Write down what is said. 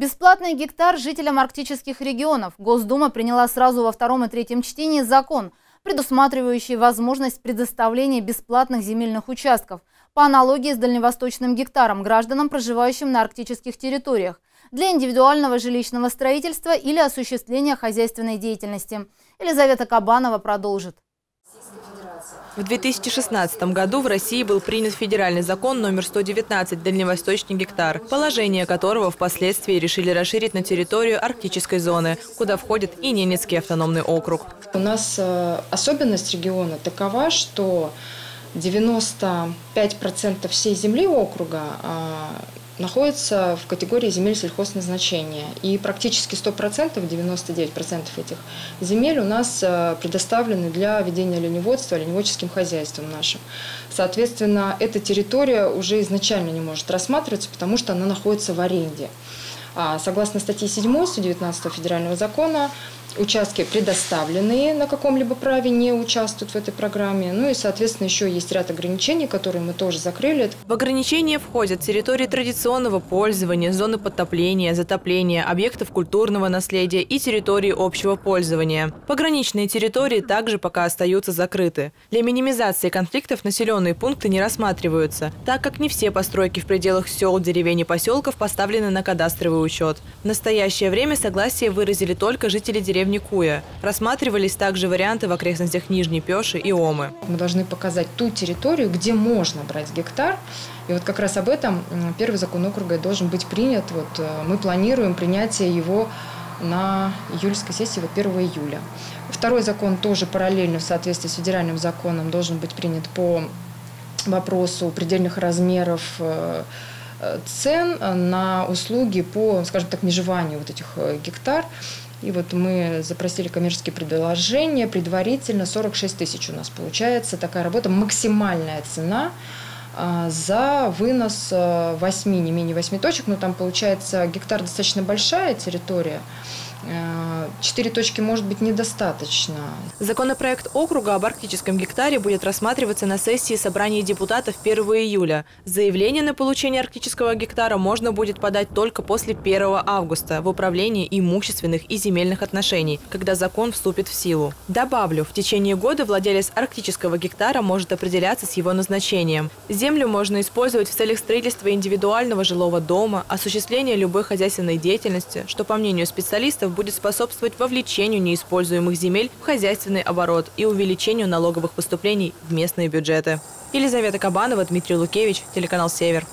Бесплатный гектар жителям арктических регионов. Госдума приняла сразу во втором и третьем чтении закон, предусматривающий возможность предоставления бесплатных земельных участков по аналогии с дальневосточным гектаром гражданам, проживающим на арктических территориях, для индивидуального жилищного строительства или осуществления хозяйственной деятельности. Елизавета Кабанова продолжит. В 2016 году в России был принят федеральный закон номер 119 «Дальневосточный гектар», положение которого впоследствии решили расширить на территорию арктической зоны, куда входит и Ненецкий автономный округ. У нас э, особенность региона такова, что 95% всей земли округа находится в категории земель сельхозназначения. И практически 100%, 99% этих земель у нас э, предоставлены для ведения оленеводства, оленеводческим хозяйством нашим. Соответственно, эта территория уже изначально не может рассматриваться, потому что она находится в аренде. А согласно статье 7 119 федерального закона, участки, предоставленные на каком-либо праве, не участвуют в этой программе. Ну и, соответственно, еще есть ряд ограничений, которые мы тоже закрыли. В ограничения входят территории традиционного пользования, зоны подтопления, затопления, объектов культурного наследия и территории общего пользования. Пограничные территории также пока остаются закрыты. Для минимизации конфликтов населенные пункты не рассматриваются, так как не все постройки в пределах сел, деревень и поселков поставлены на кадастровый учет. В настоящее время согласие выразили только жители деревни деревни Куя. Рассматривались также варианты в окрестностях Нижней Пеши и Омы. Мы должны показать ту территорию, где можно брать гектар. И вот как раз об этом первый закон округа должен быть принят. Вот э, мы планируем принятие его на июльской сессии вот 1 июля. Второй закон тоже параллельно в соответствии с федеральным законом должен быть принят по вопросу предельных размеров э, цен на услуги по, скажем так, межеванию вот этих гектар. И вот мы запросили коммерческие предложения, предварительно 46 тысяч у нас получается. Такая работа, максимальная цена а, за вынос 8, не менее 8 точек, но там получается гектар достаточно большая территория, Э, четыре точки может быть недостаточно. Законопроект округа об арктическом гектаре будет рассматриваться на сессии собрания депутатов 1 июля. Заявление на получение арктического гектара можно будет подать только после 1 августа в управлении имущественных и земельных отношений, когда закон вступит в силу. Добавлю, в течение года владелец арктического гектара может определяться с его назначением. Землю можно использовать в целях строительства индивидуального жилого дома, осуществления любой хозяйственной деятельности, что, по мнению специалистов, будет способствовать вовлечению неиспользуемых земель в хозяйственный оборот и увеличению налоговых поступлений в местные бюджеты. Елизавета Кабанова, Дмитрий Лукевич, телеканал «Север».